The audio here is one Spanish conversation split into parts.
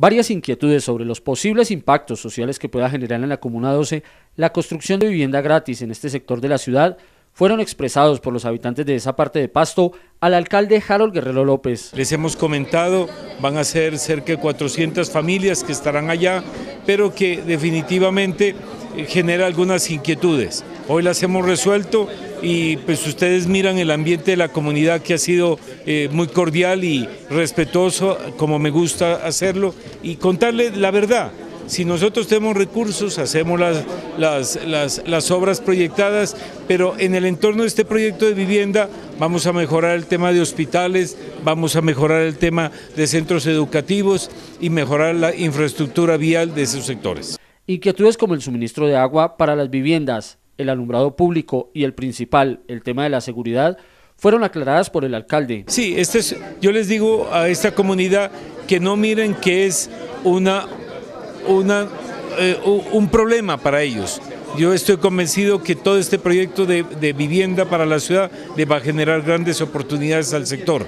varias inquietudes sobre los posibles impactos sociales que pueda generar en la Comuna 12 la construcción de vivienda gratis en este sector de la ciudad fueron expresados por los habitantes de esa parte de Pasto al alcalde Harold Guerrero López. Les hemos comentado, van a ser cerca de 400 familias que estarán allá, pero que definitivamente eh, genera algunas inquietudes. Hoy las hemos resuelto y pues ustedes miran el ambiente de la comunidad que ha sido eh, muy cordial y respetuoso, como me gusta hacerlo, y contarle la verdad. Si nosotros tenemos recursos, hacemos las, las, las, obras proyectadas, pero en el entorno de este proyecto de vivienda vamos a mejorar el tema de hospitales, vamos a mejorar el tema de centros educativos y mejorar la infraestructura vial de esos sectores. Inquietudes como el suministro de agua para las viviendas, el alumbrado público y el principal, el tema de la seguridad, fueron aclaradas por el alcalde. Sí, este es, yo les digo a esta comunidad que no miren que es una, una, eh, un problema para ellos. Yo estoy convencido que todo este proyecto de, de vivienda para la ciudad le va a generar grandes oportunidades al sector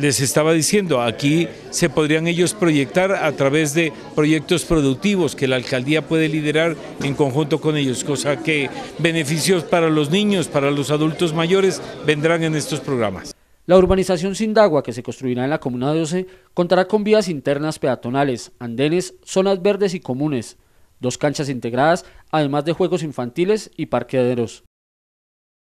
les estaba diciendo, aquí se podrían ellos proyectar a través de proyectos productivos que la alcaldía puede liderar en conjunto con ellos, cosa que beneficios para los niños, para los adultos mayores vendrán en estos programas. La urbanización Sindagua, que se construirá en la Comuna 12, contará con vías internas peatonales, andenes, zonas verdes y comunes, dos canchas integradas, además de juegos infantiles y parqueaderos.